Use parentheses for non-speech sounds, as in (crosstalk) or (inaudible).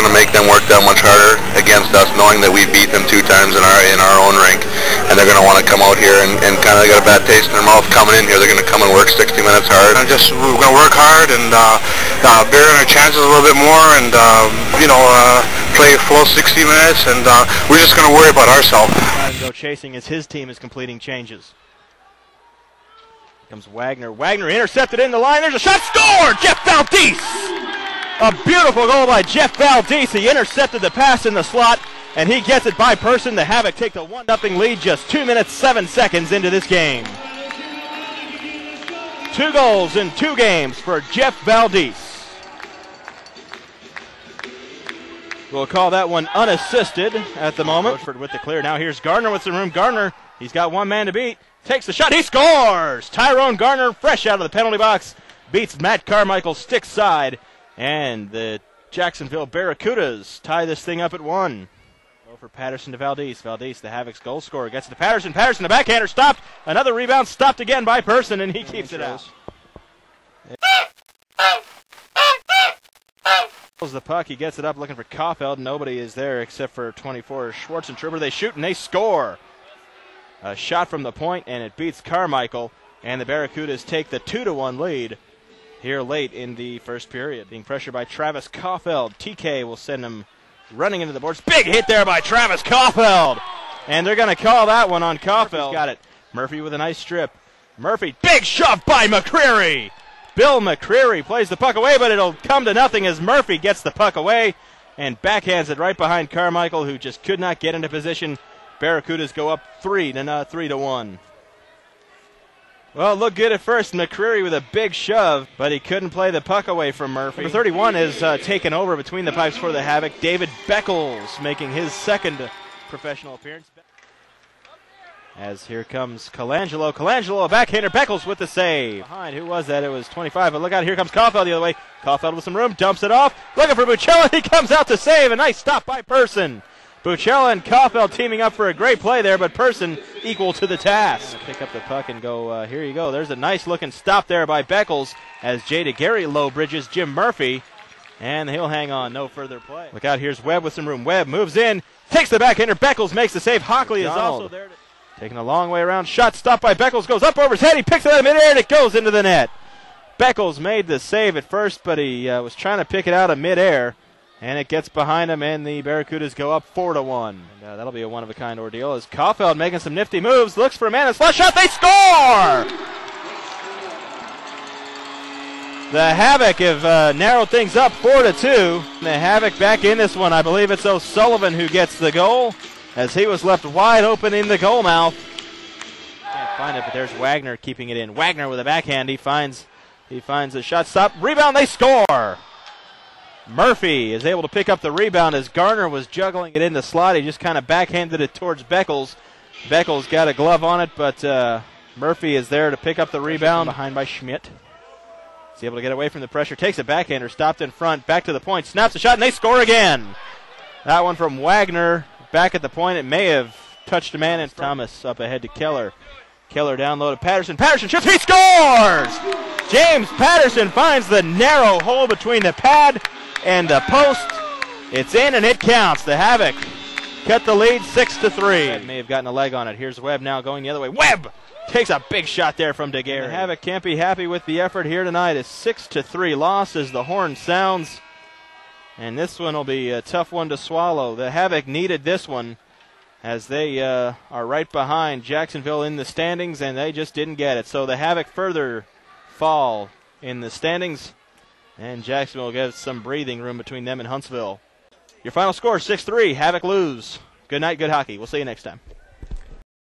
going to make them work that much harder against us, knowing that we beat them two times in our in our own rink, and they're going to want to come out here and, and kind of got a bad taste in their mouth coming in here. They're going to come and work 60 minutes hard. And just we're going to work hard and uh, uh, bear our chances a little bit more, and uh, you know uh, play full 60 minutes, and uh, we're just going to worry about ourselves. Go chasing as his team is completing changes. Comes Wagner. Wagner intercepted in the line. There's a shot. Score! Jeff Valdez! A beautiful goal by Jeff Valdez. He intercepted the pass in the slot, and he gets it by person. The Havoc take the 1 0 lead just 2 minutes 7 seconds into this game. Two goals in two games for Jeff Valdez. We'll call that one unassisted at the moment. With the clear. Now here's Garner with some room. Garner, he's got one man to beat. Takes the shot. He scores! Tyrone Garner, fresh out of the penalty box, beats Matt Carmichael stick side. And the Jacksonville Barracudas tie this thing up at one. for Patterson to Valdez. Valdez, the Havoc's goal scorer, gets it to Patterson. Patterson, the backhander, stopped. Another rebound, stopped again by Person, and he keeps it out. the puck. He gets it up looking for Kaufeld. Nobody is there except for 24 Schwartz and Schwartzentruber. They shoot and they score. A shot from the point, and it beats Carmichael. And the Barracudas take the 2 to 1 lead here late in the first period. Being pressured by Travis Kaufeld. TK will send him running into the boards. Big hit there by Travis Kaufeld. And they're going to call that one on Kaufeld. Got it. Murphy with a nice strip. Murphy, big shove by McCreary. Bill McCreary plays the puck away, but it'll come to nothing as Murphy gets the puck away and backhands it right behind Carmichael, who just could not get into position Barracudas go up three to not three to one. Well, look good at first. McCreary with a big shove, but he couldn't play the puck away from Murphy. Number 31 is uh, taken over between the pipes for the Havoc. David Beckles making his second professional appearance. As here comes Colangelo. Colangelo, a backhander. Beckles with the save. Behind, who was that? It was 25, but look out, here comes Caulfield the other way. Caulfield with some room, dumps it off. Looking for Bucella. (laughs) He comes out to save. A nice stop by Person. Buchella and Kaufeld teaming up for a great play there, but Person equal to the task. Pick up the puck and go, uh, here you go. There's a nice looking stop there by Beckles as Jay Gary low bridges Jim Murphy, and he'll hang on. No further play. Look out, here's Webb with some room. Webb moves in, takes the backhander. Beckles makes the save. Hockley is also there. To- taking a long way around. Shot stopped by Beckles, goes up over his head. He picks it out of midair, and it goes into the net. Beckles made the save at first, but he uh, was trying to pick it out of midair and it gets behind him, and the Barracudas go up four to one. And, uh, that'll be a one of a kind ordeal as Kaufeld making some nifty moves, looks for a man, and flush shot, they score! The Havoc have uh, narrowed things up four to two. The Havoc back in this one. I believe it's O'Sullivan who gets the goal, as he was left wide open in the goal mouth. Can't find it, but there's Wagner keeping it in. Wagner with a backhand. He finds he finds a shot stop. Rebound, they score. Murphy is able to pick up the rebound as Garner was juggling it in the slot. He just kind of backhanded it towards Beckles. Beckles got a glove on it, but uh, Murphy is there to pick up the rebound behind by Schmidt. He's able to get away from the pressure, takes a backhander, stopped in front, back to the point, snaps a shot, and they score again. That one from Wagner back at the point. It may have touched a man, and Thomas up ahead to Keller. Keller down low to Patterson. Patterson shoots, he scores! James Patterson finds the narrow hole between the pad and the post. It's in and it counts. The Havoc cut the lead six to three. It may have gotten a leg on it. Here's Webb now going the other way. Webb takes a big shot there from DeGarry. The Havoc can't be happy with the effort here tonight. A six to three loss as the horn sounds. And this one will be a tough one to swallow. The Havoc needed this one as they uh, are right behind Jacksonville in the standings, and they just didn't get it. So the Havoc further fall in the standings. And Jacksonville gets some breathing room between them and Huntsville. Your final score 6 3. Havoc lose. Good night, good hockey. We'll see you next time.